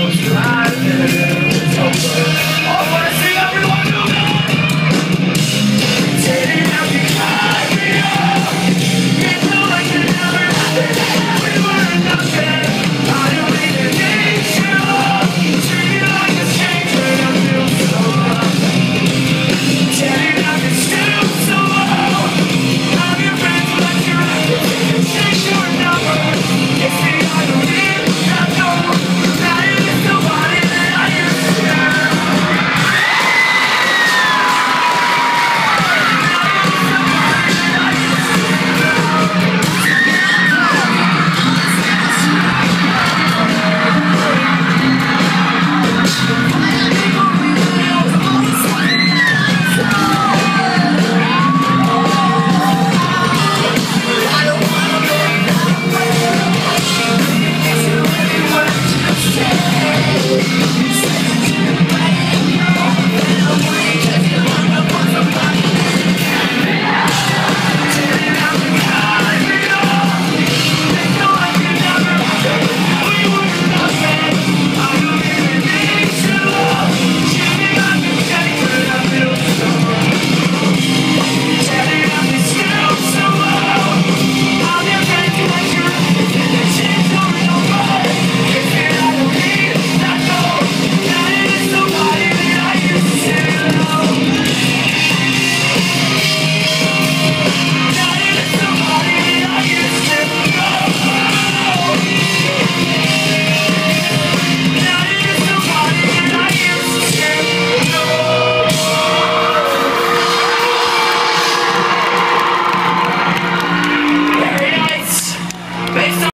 mãos lá.